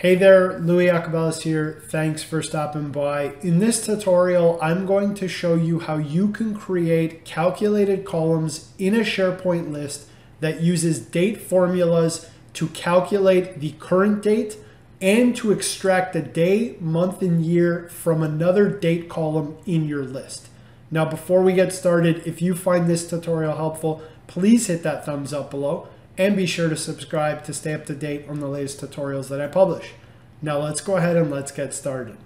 Hey there, Lui Iacobellis here. Thanks for stopping by. In this tutorial, I'm going to show you how you can create calculated columns in a SharePoint list that uses date formulas to calculate the current date and to extract the day, month, and year from another date column in your list. Now, before we get started, if you find this tutorial helpful, please hit that thumbs up below and be sure to subscribe to stay up to date on the latest tutorials that I publish. Now let's go ahead and let's get started.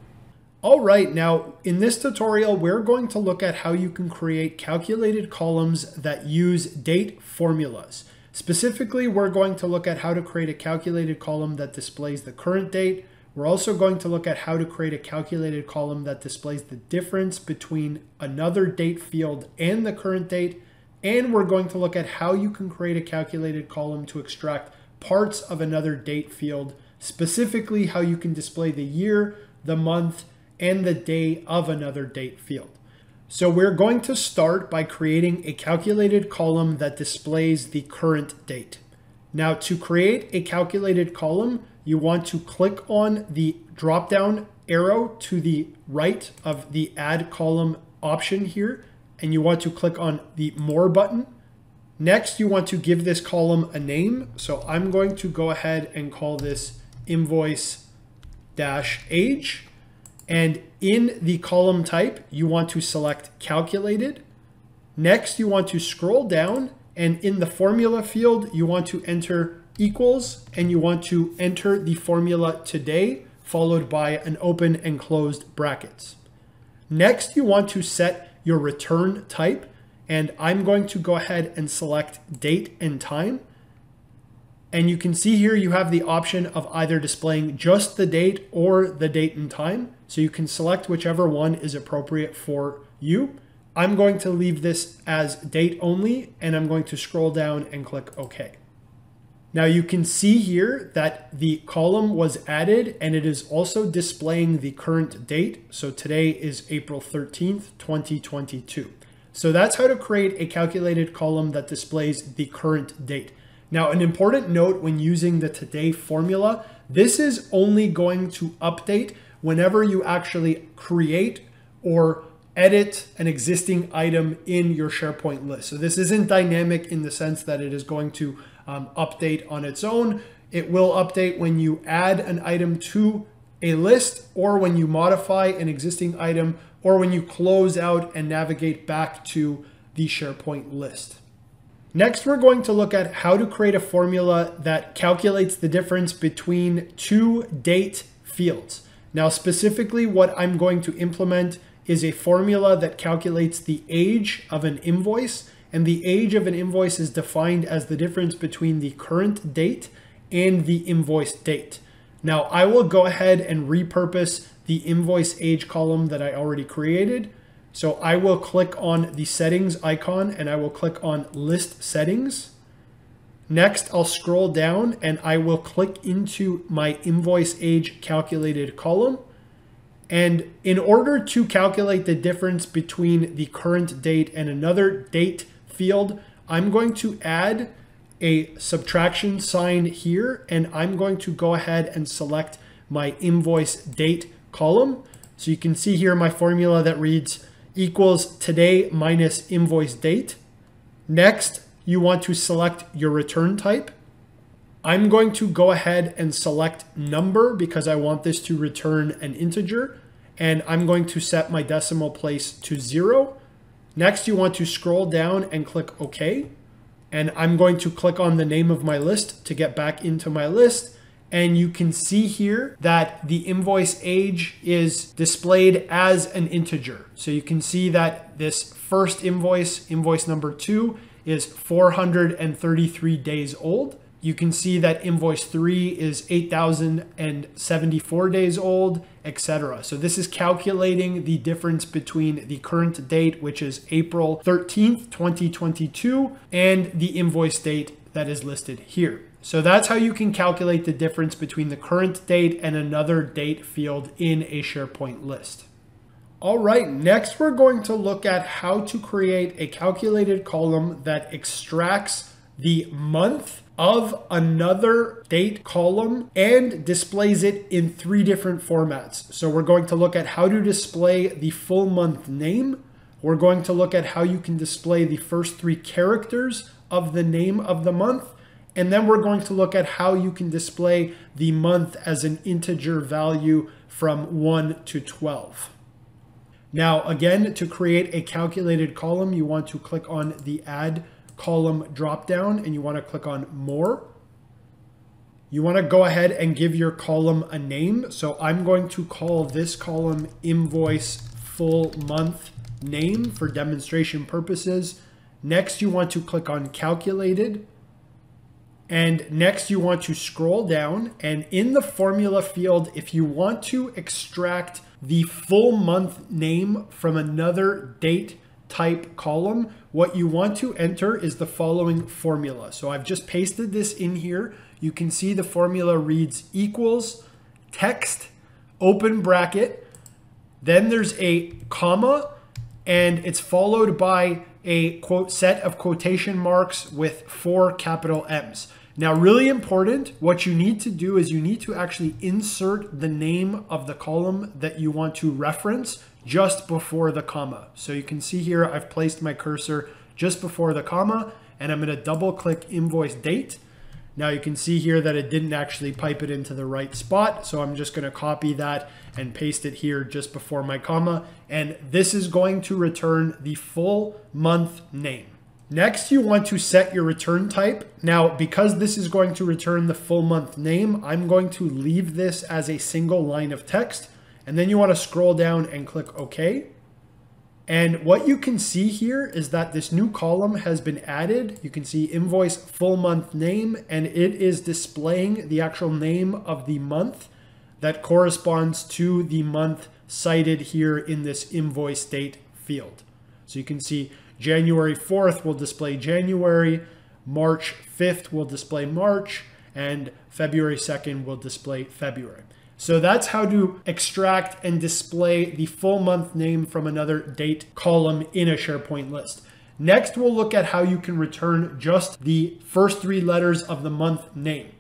All right, now in this tutorial, we're going to look at how you can create calculated columns that use date formulas. Specifically, we're going to look at how to create a calculated column that displays the current date. We're also going to look at how to create a calculated column that displays the difference between another date field and the current date. And we're going to look at how you can create a calculated column to extract parts of another date field, specifically how you can display the year, the month, and the day of another date field. So we're going to start by creating a calculated column that displays the current date. Now to create a calculated column, you want to click on the drop down arrow to the right of the add column option here and you want to click on the More button. Next, you want to give this column a name. So I'm going to go ahead and call this invoice dash age. And in the column type, you want to select calculated. Next, you want to scroll down and in the formula field, you want to enter equals and you want to enter the formula today followed by an open and closed brackets. Next, you want to set your return type. And I'm going to go ahead and select date and time. And you can see here you have the option of either displaying just the date or the date and time. So you can select whichever one is appropriate for you. I'm going to leave this as date only and I'm going to scroll down and click OK. Now you can see here that the column was added and it is also displaying the current date. So today is April 13th, 2022. So that's how to create a calculated column that displays the current date. Now, an important note when using the today formula, this is only going to update whenever you actually create or edit an existing item in your SharePoint list. So this isn't dynamic in the sense that it is going to um, update on its own. It will update when you add an item to a list or when you modify an existing item or when you close out and navigate back to the SharePoint list. Next, we're going to look at how to create a formula that calculates the difference between two date fields. Now, specifically what I'm going to implement is a formula that calculates the age of an invoice and the age of an invoice is defined as the difference between the current date and the invoice date. Now I will go ahead and repurpose the invoice age column that I already created. So I will click on the settings icon and I will click on list settings. Next, I'll scroll down and I will click into my invoice age calculated column. And in order to calculate the difference between the current date and another date field, I'm going to add a subtraction sign here, and I'm going to go ahead and select my invoice date column. So you can see here my formula that reads equals today minus invoice date. Next, you want to select your return type. I'm going to go ahead and select number because I want this to return an integer. And I'm going to set my decimal place to zero. Next, you want to scroll down and click OK. And I'm going to click on the name of my list to get back into my list. And you can see here that the invoice age is displayed as an integer. So you can see that this first invoice, invoice number two, is 433 days old. You can see that invoice three is 8,074 days old, etc. So this is calculating the difference between the current date, which is April 13th, 2022, and the invoice date that is listed here. So that's how you can calculate the difference between the current date and another date field in a SharePoint list. All right, next we're going to look at how to create a calculated column that extracts the month of another date column and displays it in three different formats. So we're going to look at how to display the full month name. We're going to look at how you can display the first three characters of the name of the month. And then we're going to look at how you can display the month as an integer value from 1 to 12. Now, again, to create a calculated column, you want to click on the Add column dropdown and you want to click on More. You want to go ahead and give your column a name. So I'm going to call this column Invoice Full Month Name for demonstration purposes. Next, you want to click on Calculated. And next you want to scroll down and in the formula field, if you want to extract the full month name from another date type column, what you want to enter is the following formula. So I've just pasted this in here. You can see the formula reads equals text, open bracket, then there's a comma, and it's followed by a quote set of quotation marks with four capital M's. Now, really important, what you need to do is you need to actually insert the name of the column that you want to reference just before the comma. So you can see here, I've placed my cursor just before the comma, and I'm gonna double click invoice date. Now you can see here that it didn't actually pipe it into the right spot. So I'm just gonna copy that and paste it here just before my comma. And this is going to return the full month name. Next, you want to set your return type. Now, because this is going to return the full month name, I'm going to leave this as a single line of text. And then you want to scroll down and click OK. And what you can see here is that this new column has been added. You can see invoice full month name, and it is displaying the actual name of the month that corresponds to the month cited here in this invoice date field. So you can see January 4th will display January, March 5th will display March, and February 2nd will display February. So that's how to extract and display the full month name from another date column in a SharePoint list. Next, we'll look at how you can return just the first three letters of the month name.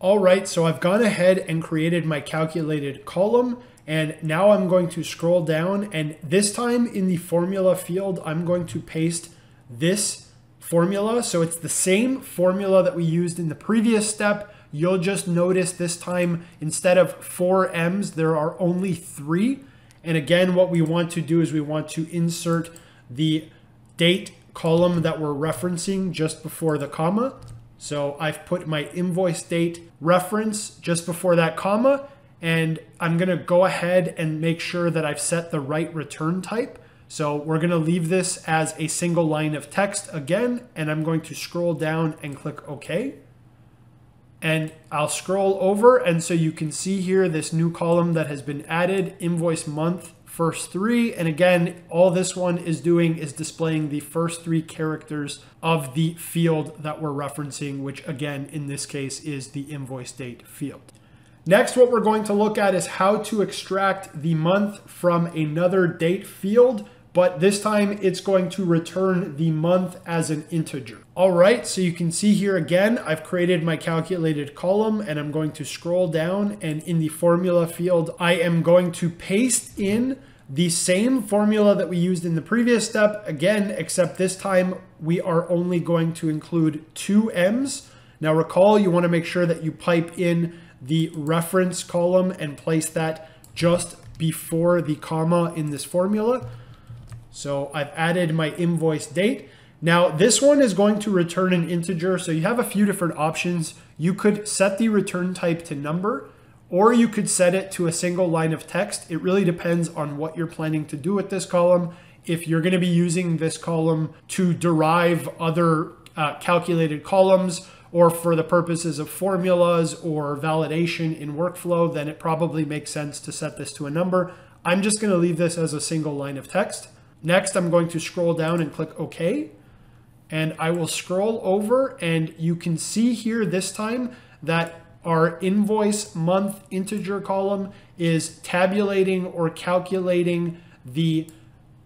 All right, so I've gone ahead and created my calculated column. And now I'm going to scroll down and this time in the formula field, I'm going to paste this formula. So it's the same formula that we used in the previous step. You'll just notice this time, instead of four M's, there are only three. And again, what we want to do is we want to insert the date column that we're referencing just before the comma. So I've put my invoice date reference just before that comma and I'm gonna go ahead and make sure that I've set the right return type. So we're gonna leave this as a single line of text again, and I'm going to scroll down and click OK. And I'll scroll over, and so you can see here this new column that has been added, invoice month, first three. And again, all this one is doing is displaying the first three characters of the field that we're referencing, which again, in this case, is the invoice date field. Next, what we're going to look at is how to extract the month from another date field, but this time it's going to return the month as an integer. All right, so you can see here again, I've created my calculated column and I'm going to scroll down and in the formula field, I am going to paste in the same formula that we used in the previous step, again, except this time we are only going to include two M's. Now recall, you wanna make sure that you pipe in the reference column and place that just before the comma in this formula. So I've added my invoice date. Now this one is going to return an integer. So you have a few different options. You could set the return type to number, or you could set it to a single line of text. It really depends on what you're planning to do with this column. If you're gonna be using this column to derive other uh, calculated columns, or for the purposes of formulas or validation in workflow, then it probably makes sense to set this to a number. I'm just gonna leave this as a single line of text. Next, I'm going to scroll down and click OK. And I will scroll over and you can see here this time that our invoice month integer column is tabulating or calculating the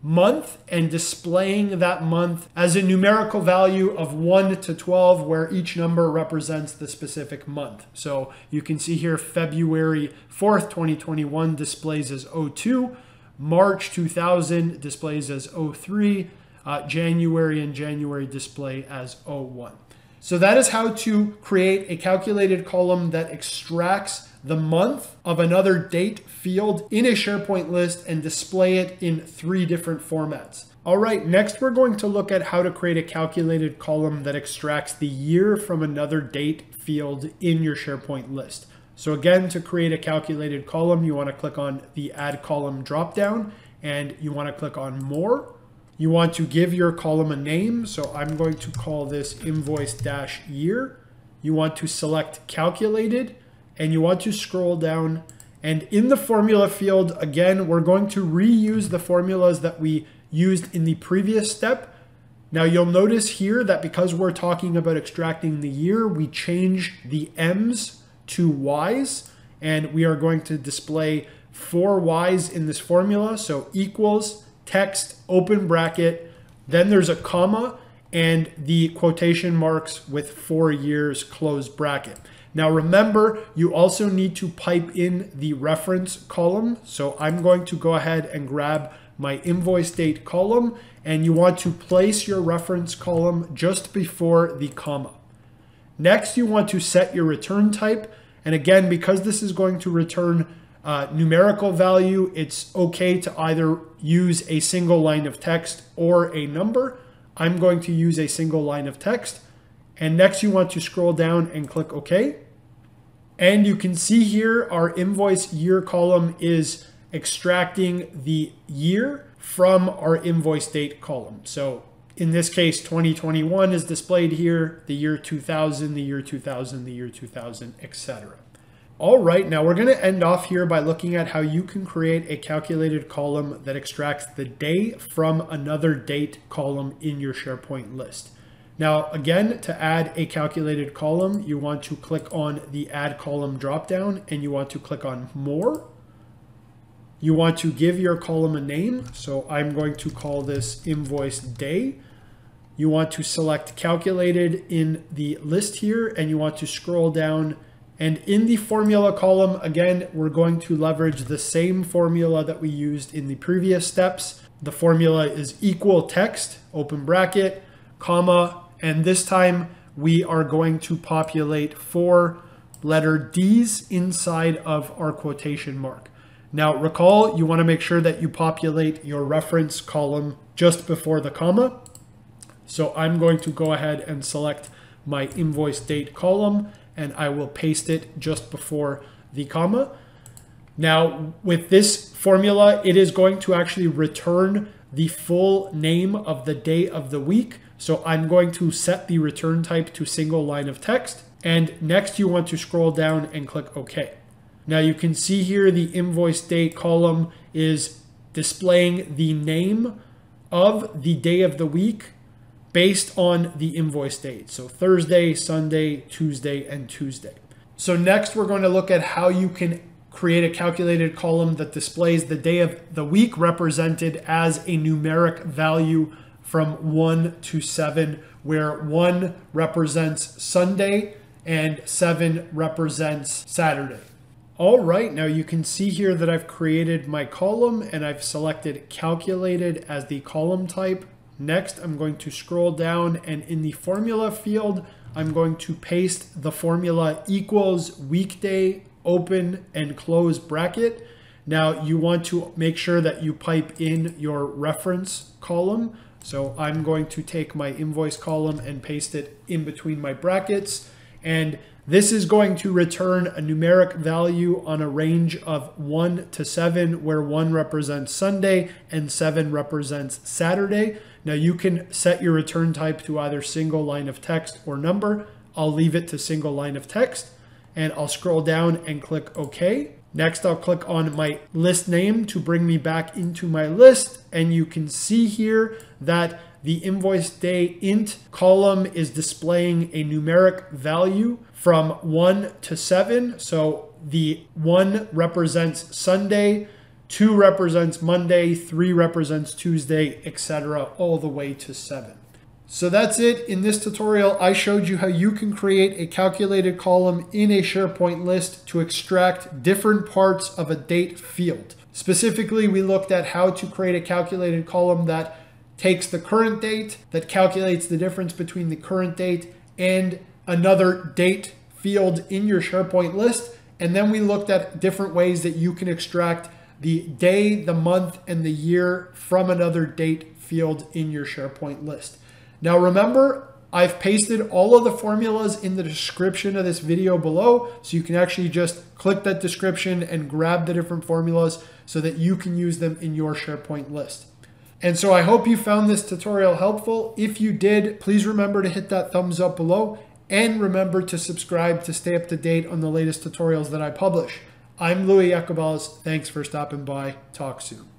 month and displaying that month as a numerical value of 1 to 12 where each number represents the specific month. So you can see here February 4th, 2021 displays as 02, March 2000 displays as 03, uh, January and January display as 01. So that is how to create a calculated column that extracts the month of another date field in a SharePoint list and display it in three different formats. All right, next we're going to look at how to create a calculated column that extracts the year from another date field in your SharePoint list. So again, to create a calculated column, you wanna click on the add column dropdown and you wanna click on more. You want to give your column a name. So I'm going to call this invoice dash year. You want to select calculated and you want to scroll down and in the formula field, again, we're going to reuse the formulas that we used in the previous step. Now you'll notice here that because we're talking about extracting the year, we change the M's to Y's and we are going to display four Y's in this formula. So equals, text, open bracket, then there's a comma and the quotation marks with four years close bracket. Now remember, you also need to pipe in the reference column. So I'm going to go ahead and grab my invoice date column and you want to place your reference column just before the comma. Next, you want to set your return type. And again, because this is going to return uh, numerical value, it's okay to either use a single line of text or a number. I'm going to use a single line of text. And next you want to scroll down and click OK. And you can see here our invoice year column is extracting the year from our invoice date column. So in this case, 2021 is displayed here, the year 2000, the year 2000, the year 2000, etc. All right, now we're going to end off here by looking at how you can create a calculated column that extracts the day from another date column in your SharePoint list. Now, again, to add a calculated column, you want to click on the add column dropdown and you want to click on more. You want to give your column a name. So I'm going to call this invoice day. You want to select calculated in the list here and you want to scroll down and in the formula column, again, we're going to leverage the same formula that we used in the previous steps. The formula is equal text, open bracket, comma, and this time we are going to populate four letter D's inside of our quotation mark. Now recall, you wanna make sure that you populate your reference column just before the comma. So I'm going to go ahead and select my invoice date column and I will paste it just before the comma. Now with this formula, it is going to actually return the full name of the day of the week. So I'm going to set the return type to single line of text. And next you want to scroll down and click OK. Now you can see here the invoice date column is displaying the name of the day of the week based on the invoice date. So Thursday, Sunday, Tuesday, and Tuesday. So next we're going to look at how you can create a calculated column that displays the day of the week represented as a numeric value from 1 to 7, where 1 represents Sunday and 7 represents Saturday. All right, now you can see here that I've created my column and I've selected calculated as the column type. Next, I'm going to scroll down and in the formula field, I'm going to paste the formula equals weekday open and close bracket. Now you want to make sure that you pipe in your reference column. So I'm going to take my invoice column and paste it in between my brackets. And this is going to return a numeric value on a range of 1 to 7, where 1 represents Sunday and 7 represents Saturday. Now you can set your return type to either single line of text or number. I'll leave it to single line of text and I'll scroll down and click OK. Next, I'll click on my list name to bring me back into my list. And you can see here that the invoice day int column is displaying a numeric value from 1 to 7. So the 1 represents Sunday, two represents Monday, three represents Tuesday, etc., all the way to seven. So that's it. In this tutorial, I showed you how you can create a calculated column in a SharePoint list to extract different parts of a date field. Specifically, we looked at how to create a calculated column that takes the current date, that calculates the difference between the current date and another date field in your SharePoint list. And then we looked at different ways that you can extract the day, the month, and the year from another date field in your SharePoint list. Now remember, I've pasted all of the formulas in the description of this video below, so you can actually just click that description and grab the different formulas so that you can use them in your SharePoint list. And so I hope you found this tutorial helpful. If you did, please remember to hit that thumbs up below and remember to subscribe to stay up to date on the latest tutorials that I publish. I'm Lui Iacobellis. Thanks for stopping by. Talk soon.